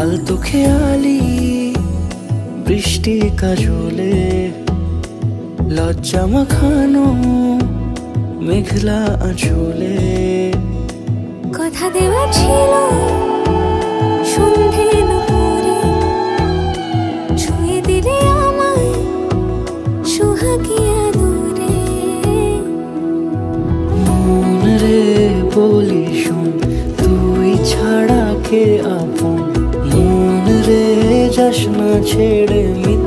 আলতো খেয়ালি বৃষ্টি কাজলে লজ্জা মাখানো মেঘলা আঁচলে। কথা দেওয়া ছিল রে বলি শুন তুই ছাড়া কে আপন? যাস না ছেড়ে মিথ্যে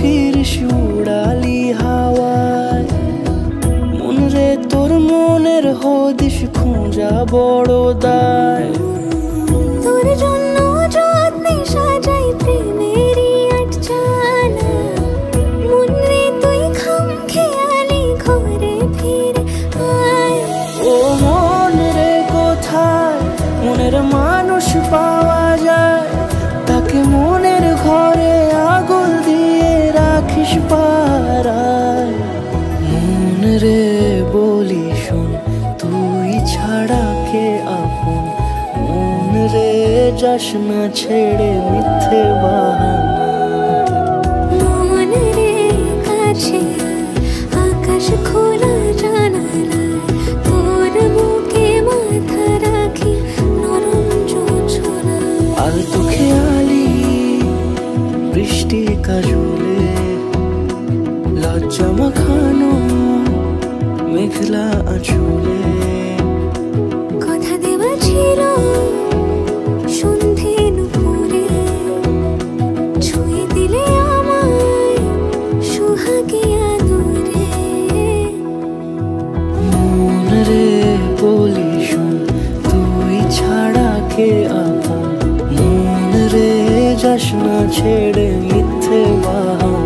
খুঁজে ফিরিস উড়ালি হাওয়ায়। মন রে তোর মনের হদিস খুঁজা বড় দায়। তোর জন্য যত্নে সাজাই প্রেমেরই আটচালা মন রে তুই খাম খেয়ালি ঘরে ফিরে আয়। ও মন রে কোথায়? মনের মানুষ রাখিস পারায় মন রে বলি শোন তুই ছাড়া কে আপন? মন রে যাস না ছেড়ে মিথ্যে বাহানা। মন রে কাছে আকাশ খোলা জানালায় তোর বুকে মাথা রাখি নরম যোজনায় আলতো খেয়ালি বৃষ্টি কাজলে মেঘলা আঁচলে কথা দেওয়া ছিল সন্ধে দুপুরে ছুঁয়ে দিলে আমায় মন রে বলি শোন তুই ছাড়া কে আপন? মন রে যাস না ছেড়ে মিথ্যে বাহানা।